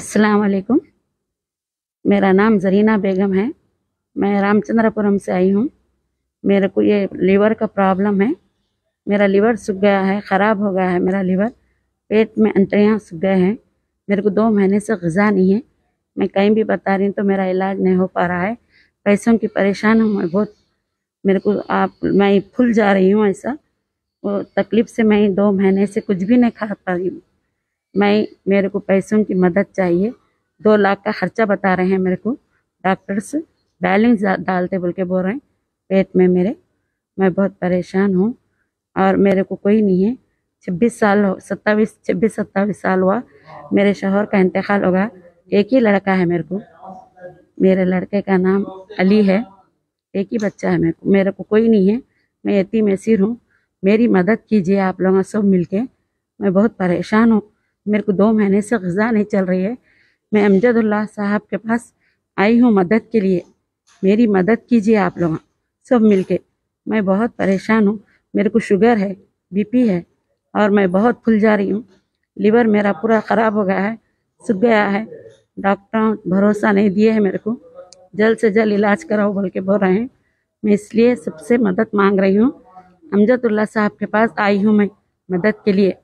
अस्सलाम वालेकुम मेरा नाम जरीना बेगम है। मैं रामचंद्रपुरम से आई हूँ। मेरे को ये लीवर का प्रॉब्लम है। मेरा लीवर सूख गया है, ख़राब हो गया है मेरा लीवर पेट में अंतरियाँ सूख गए हैं। मेरे को दो महीने से गज़ा नहीं है। मैं कहीं भी बता रही हूँ तो मेरा इलाज नहीं हो पा रहा है। पैसों की परेशान हूँ मैं बहुत। मेरे को आप, मैं फूल जा रही हूँ ऐसा। वो तकलीफ़ से मैं दो महीने से कुछ भी नहीं खा पा रही हूँ। मैं, मेरे को पैसों की मदद चाहिए। दो लाख का खर्चा बता रहे हैं मेरे को। डॉक्टर्स, बैलेंस डालते बोल के बोल रहे हैं, पेट में मेरे। मैं बहुत परेशान हूँ और मेरे को कोई नहीं है। छब्बीस साल हो सत्ताईस छब्बीस सत्ताईस साल हुआ। मेरे शोहर का इंतकाल होगा। एक ही लड़का है मेरे को। मेरे लड़के का नाम अली है। एक ही बच्चा है मेरे को। मेरे को कोई नहीं है। मैं यतीम ऐसी हूँ। मेरी मदद कीजिए आप लोगों सब मिलके। मैं बहुत परेशान हूँ। मेरे को दो महीने से गज़ा नहीं चल रही है। मैं अमजदुल्ला साहब के पास आई हूँ मदद के लिए। मेरी मदद कीजिए आप लोग सब मिलके। मैं बहुत परेशान हूँ। मेरे को शुगर है बीपी है और मैं बहुत फुल जा रही हूँ। लीवर मेरा पूरा ख़राब हो गया है, सूख गया है। डॉक्टर भरोसा नहीं दिए है मेरे को। जल्द से जल्द इलाज कराओ बोल के बोल रहे हैं। मैं इसलिए सबसे मदद मांग रही हूँ। अमजदुल्ला साहब के पास आई हूँ मैं मदद के लिए।